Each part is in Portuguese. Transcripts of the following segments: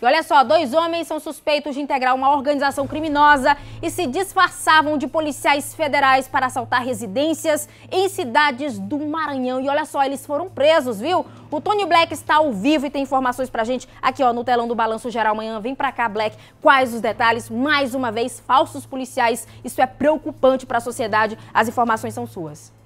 E olha só, dois homens são suspeitos de integrar uma organização criminosa e se disfarçavam de policiais federais para assaltar residências em cidades do Maranhão. E olha só, eles foram presos, viu? O Tony Black está ao vivo e tem informações pra gente aqui, ó, no telão do Balanço Geral amanhã. Vem pra cá, Black. Quais os detalhes? Mais uma vez, falsos policiais. Isso é preocupante para a sociedade. As informações são suas.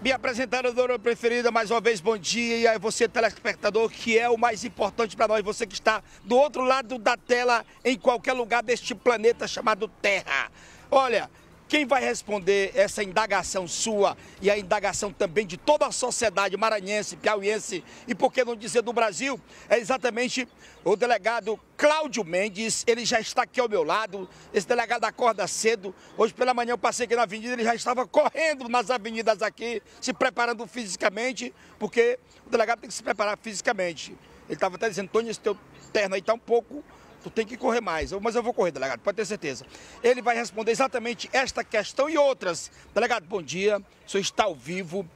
Minha apresentadora preferida, mais uma vez, bom dia. E aí você, telespectador, que é o mais importante para nós, você que está do outro lado da tela, em qualquer lugar deste planeta chamado Terra. Olha, quem vai responder essa indagação sua e a indagação também de toda a sociedade maranhense, piauiense e por que não dizer do Brasil, é exatamente o delegado Cláudio Mendes. Ele já está aqui ao meu lado. Esse delegado acorda cedo. Hoje pela manhã eu passei aqui na avenida, ele já estava correndo nas avenidas aqui, se preparando fisicamente, porque o delegado tem que se preparar fisicamente. Ele estava até dizendo, Tony, esse teu terno aí está um pouco tu tem que correr mais. Mas eu vou correr, delegado, pode ter certeza. Ele vai responder exatamente esta questão e outras. Delegado, bom dia. O senhor está ao vivo.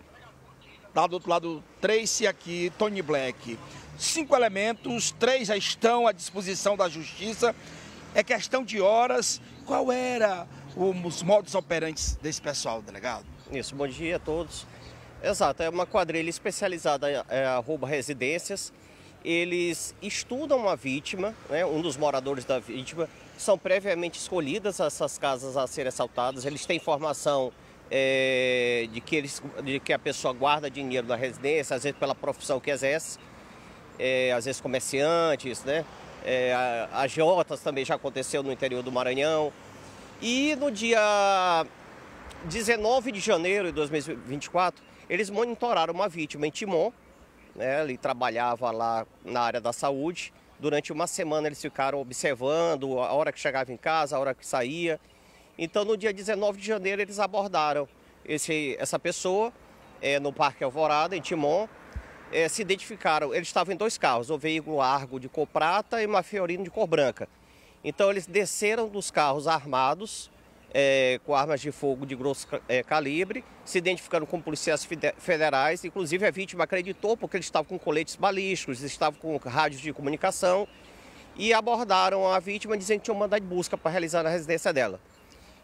Lá do outro lado, Tracy aqui, Tony Black. Cinco elementos, três já estão à disposição da justiça. É questão de horas. Qual era os modos operantes desse pessoal, delegado? Isso, bom dia a todos. Exato, é uma quadrilha especializada em é, residências eles estudam a vítima, né, um dos moradores da vítima, são previamente escolhidas essas casas a serem assaltadas, eles têm informação é, de, que eles, de que a pessoa guarda dinheiro na residência, às vezes pela profissão que exerce, é, às vezes comerciantes, né? É, agiotas também já aconteceu no interior do Maranhão. E no dia 19 de janeiro de 2024, eles monitoraram uma vítima em Timon, né? Ele trabalhava lá na área da saúde. Durante uma semana eles ficaram observando a hora que chegava em casa, a hora que saía. Então no dia 19 de janeiro eles abordaram esse, essa pessoa é, no Parque Alvorada, em Timon. É, se identificaram, eles estavam em dois carros, o veículo Argo de cor prata e uma Fiorino de cor branca. Então eles desceram dos carros armados, é, com armas de fogo de grosso é, calibre, se identificando como policiais federais. Inclusive, a vítima acreditou porque eles estavam com coletes balísticos, estavam com rádios de comunicação e abordaram a vítima dizendo que tinham mandado de busca para realizar na residência dela.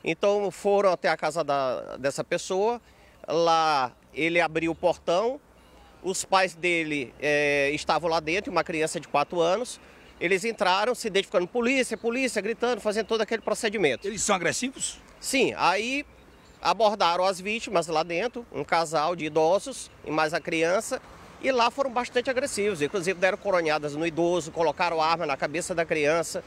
Então, foram até a casa da, dessa pessoa. Lá, ele abriu o portão. Os pais dele é, estavam lá dentro, uma criança de 4 anos. Eles entraram se identificando polícia, polícia, gritando, fazendo todo aquele procedimento. Eles são agressivos? Sim, aí abordaram as vítimas lá dentro, um casal de idosos e mais a criança, e lá foram bastante agressivos. Inclusive deram coronhadas no idoso, colocaram arma na cabeça da criança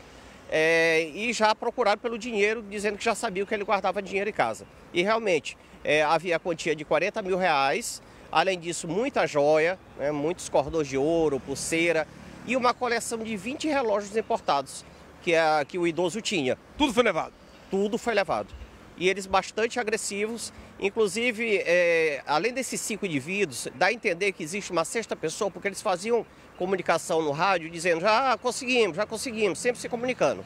é, e já procuraram pelo dinheiro, dizendo que já sabiam que ele guardava dinheiro em casa. E realmente é, havia a quantia de 40 mil reais, além disso, muita joia, né, muitos cordões de ouro, pulseira e uma coleção de 20 relógios importados que, é, que o idoso tinha. Tudo foi levado? Tudo foi levado. E eles bastante agressivos, inclusive, é, além desses cinco indivíduos, dá a entender que existe uma sexta pessoa, porque eles faziam comunicação no rádio dizendo já conseguimos, já conseguimos, sempre se comunicando.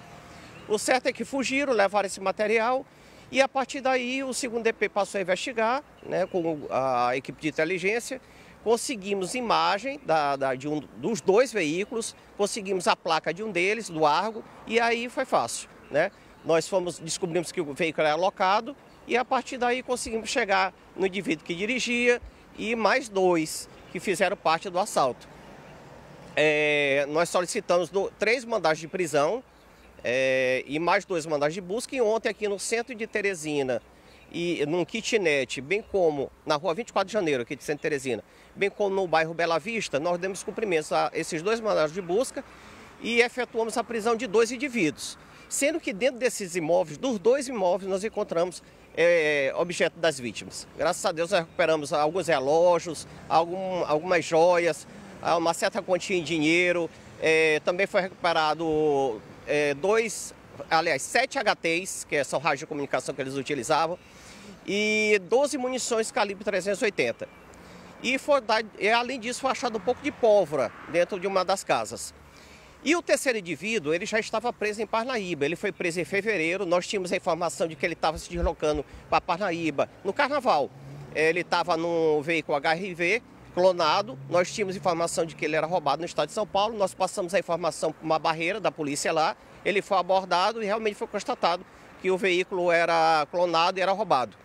O certo é que fugiram, levaram esse material e a partir daí o segundo DP passou a investigar né, com a equipe de inteligência conseguimos imagem da, da, de um, dos dois veículos, conseguimos a placa de um deles, do Argo, e aí foi fácil. Né? Nós fomos, descobrimos que o veículo era alocado e a partir daí conseguimos chegar no indivíduo que dirigia e mais dois que fizeram parte do assalto. É, nós solicitamos do, três mandados de prisão é, e mais dois mandados de busca. E ontem aqui no centro de Teresina e num kitnet, bem como na rua 24 de janeiro, aqui de Santa Teresina, bem como no bairro Bela Vista, nós demos cumprimento a esses dois mandados de busca e efetuamos a prisão de dois indivíduos. Sendo que dentro desses imóveis, dos dois imóveis, nós encontramos é, objeto das vítimas. Graças a Deus nós recuperamos alguns relógios, algum, algumas joias, uma certa quantia em dinheiro. É, também foi recuperado é, dois, aliás, sete HTs, que são rádios de comunicação que eles utilizavam, e 12 munições calibre 380. E, foi, e além disso foi achado um pouco de pólvora dentro de uma das casas. E o terceiro indivíduo, ele já estava preso em Parnaíba. Ele foi preso em fevereiro. Nós tínhamos a informação de que ele estava se deslocando para Parnaíba no carnaval. Ele estava no veículo HRV clonado. Nós tínhamos informação de que ele era roubado no estado de São Paulo. Nós passamos a informação para uma barreira da polícia lá. Ele foi abordado e realmente foi constatado que o veículo era clonado e era roubado.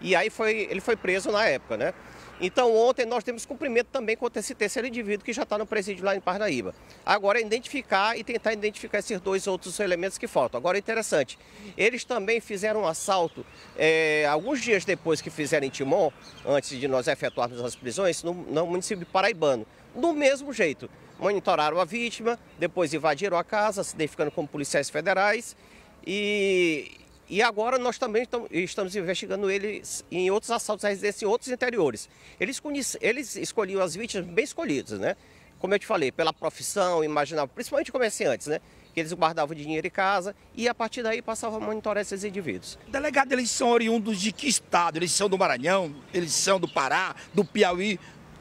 E aí foi, ele foi preso na época, né? Então ontem nós temos cumprimento também contra esse terceiro indivíduo que já está no presídio lá em Parnaíba. Agora é identificar e tentar identificar esses dois outros elementos que faltam. Agora é interessante, eles também fizeram um assalto é, alguns dias depois que fizeram em Timon, antes de nós efetuarmos as prisões, no, no município de Paraibano. Do mesmo jeito, monitoraram a vítima, depois invadiram a casa, se identificando como policiais federais e e agora nós também estamos investigando ele em outros assaltos à residência em outros interiores. Eles, eles escolhiam as vítimas bem escolhidas, né? Como eu te falei, pela profissão, imaginava, principalmente comerciantes, né? Que eles guardavam dinheiro em casa e a partir daí passavam a monitorar esses indivíduos. Delegado, eles são oriundos de que estado? Eles são do Maranhão? Eles são do Pará, do Piauí?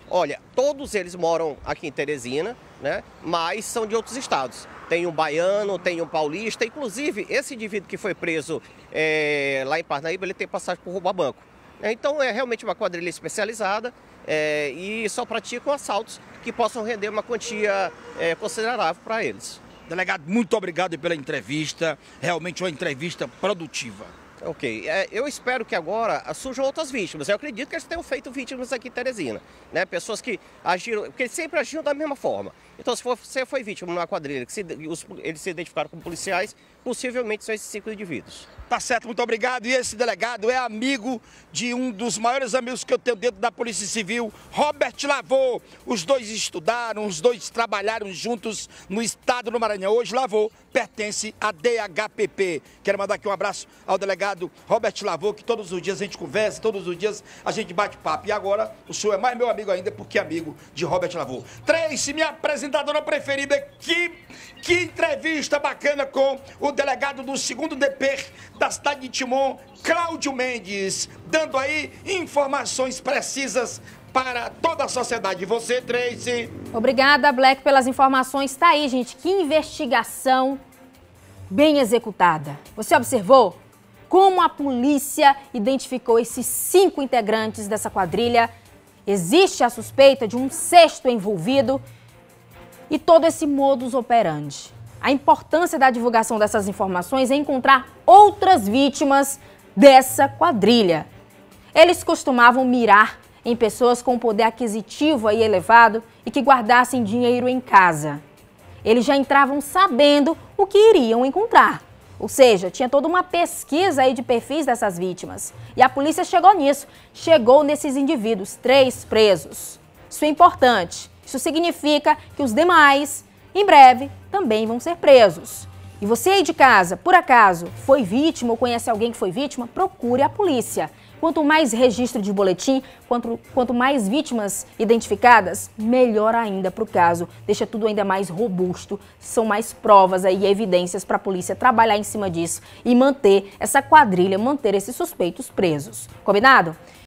Olha, todos eles moram aqui em Teresina, né? Mas são de outros estados tem um baiano, tem um paulista. Inclusive, esse indivíduo que foi preso é, lá em Parnaíba, ele tem passagem por roubar banco. É, então, é realmente uma quadrilha especializada é, e só praticam assaltos que possam render uma quantia é, considerável para eles. Delegado, muito obrigado pela entrevista. Realmente uma entrevista produtiva. Ok. É, eu espero que agora surjam outras vítimas. Eu acredito que eles tenham feito vítimas aqui em Teresina. Né? Pessoas que agiram, porque eles sempre agiram da mesma forma. Então, se você foi vítima numa quadrilha, que se, os, eles se identificaram como policiais, possivelmente são esses cinco indivíduos. Tá certo, muito obrigado. E esse delegado é amigo de um dos maiores amigos que eu tenho dentro da Polícia Civil, Robert Lavô. Os dois estudaram, os dois trabalharam juntos no estado do Maranhão. Hoje Lavô pertence à DHPP. Quero mandar aqui um abraço ao delegado Robert Lavô, que todos os dias a gente conversa, todos os dias a gente bate papo. E agora o senhor é mais meu amigo ainda porque é amigo de Robert Lavô. Trace, minha apresentadora preferida, que, que entrevista bacana com o delegado do segundo DP da cidade de Timon, Cláudio Mendes, dando aí informações precisas para toda a sociedade. Você, Tracy. Obrigada, Black, pelas informações. Tá aí, gente. Que investigação bem executada. Você observou como a polícia identificou esses cinco integrantes dessa quadrilha? Existe a suspeita de um sexto envolvido e todo esse modus operandi. A importância da divulgação dessas informações é encontrar outras vítimas dessa quadrilha. Eles costumavam mirar em pessoas com poder aquisitivo aí elevado e que guardassem dinheiro em casa. Eles já entravam sabendo o que iriam encontrar. Ou seja, tinha toda uma pesquisa aí de perfis dessas vítimas. E a polícia chegou nisso, chegou nesses indivíduos, três presos. Isso é importante. Isso significa que os demais em breve também vão ser presos. E você aí de casa, por acaso, foi vítima ou conhece alguém que foi vítima, procure a polícia. Quanto mais registro de boletim, quanto, quanto mais vítimas identificadas, melhor ainda para o caso. Deixa tudo ainda mais robusto. São mais provas aí, evidências para a polícia trabalhar em cima disso e manter essa quadrilha, manter esses suspeitos presos. Combinado?